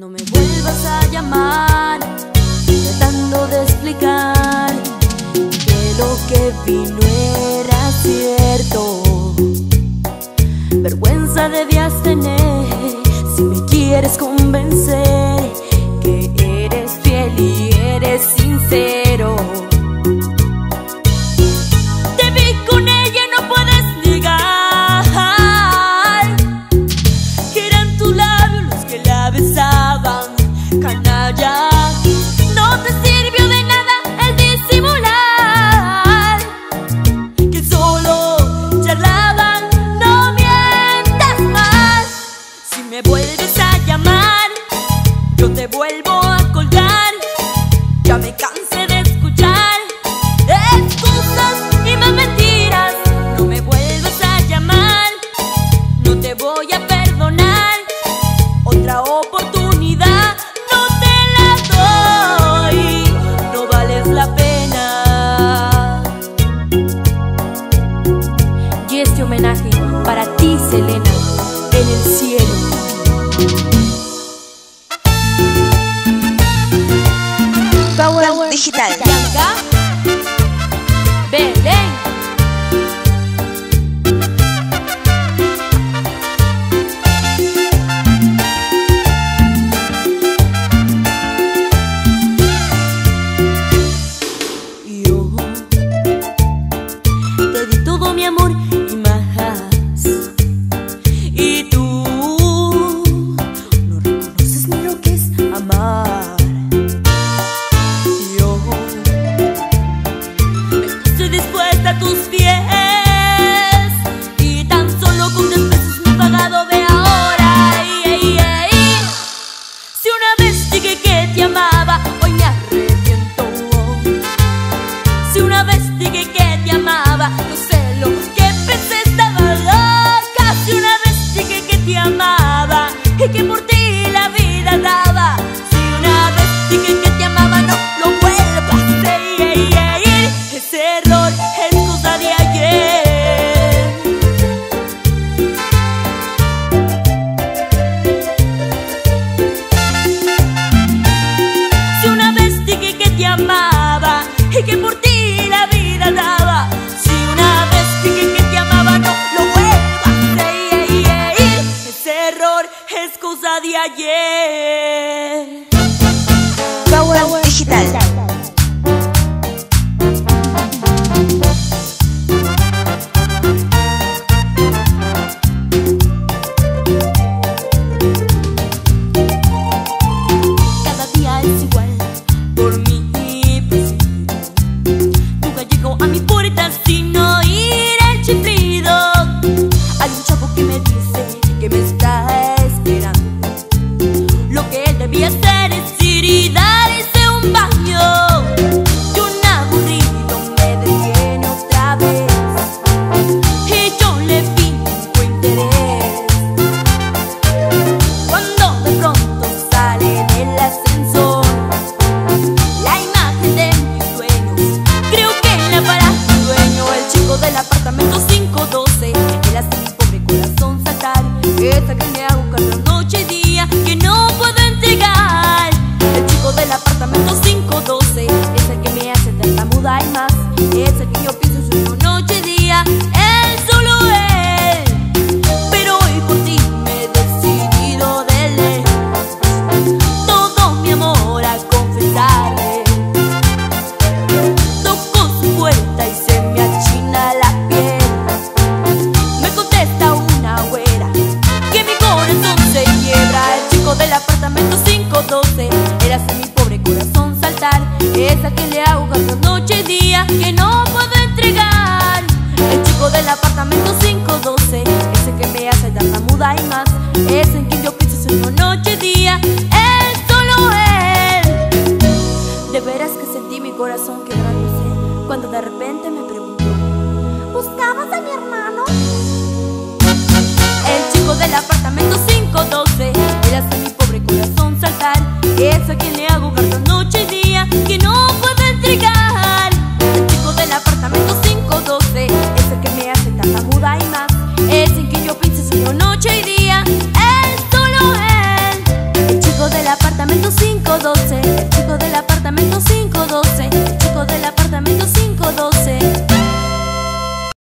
No me vuelvas a llamar, tratando de explicar que lo que vi no era cierto. Vergüenza debías tener si me quieres convencer. ya me cansé de escuchar excusas y más mentiras. No me vuelvas a llamar, no te voy a perdonar. Otra oportunidad no te la doy, no vales la pena. Y este homenaje para ti, Selena, en el cielo. Digital. de ayer. Power Digital. esta que me hago cada noche y día que no puedo entregar. El chico del apartamento 512 es que me hace tanta muda y más, es el que yo Esse que é o